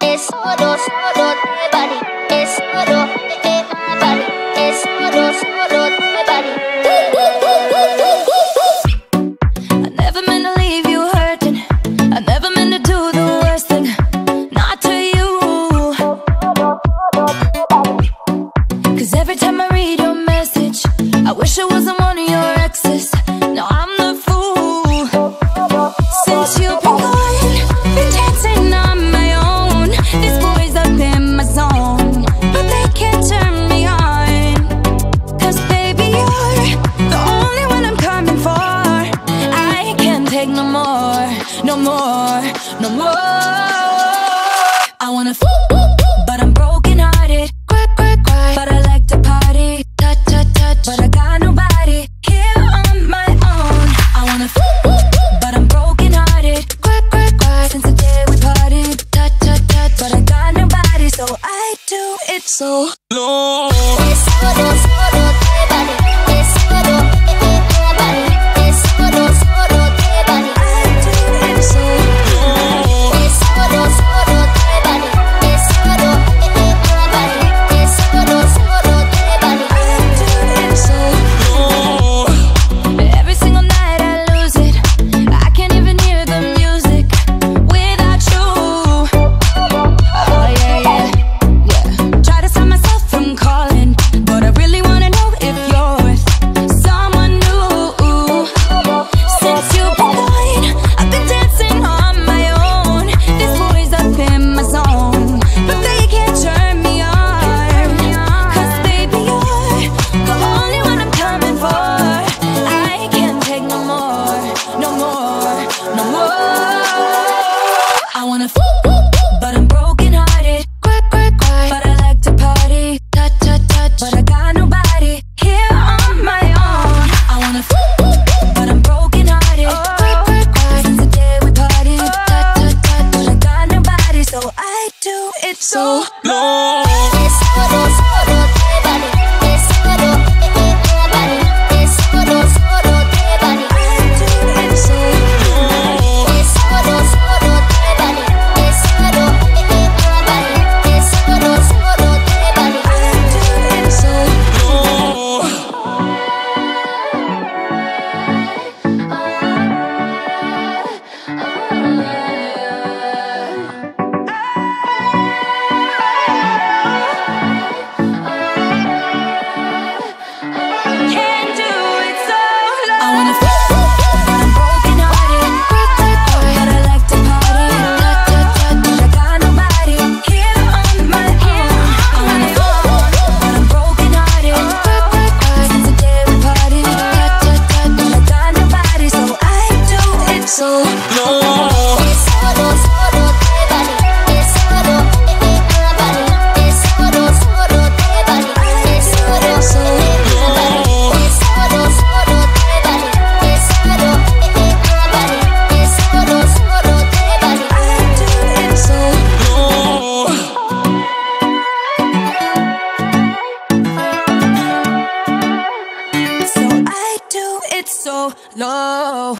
es solo, solo de body, es solo de my body, es solo, solo de body. I never meant to leave you hurting. I never meant to do the worst thing. Not to you. Cause every time I read your message, I wish I wasn't one of your exes. Now I'm the fool. Since you've take no more, no more, no more. I wanna fool, but I'm broken hearted. Cry, cry, cry. But I like to party. Touch, touch, touch. But I got nobody here on my own. I wanna fool, but I'm broken hearted. Cry, cry, cry. Since the day we parted. Touch, touch, touch. But I got nobody, so I do it so No. Es solo, solo de wanna feel no.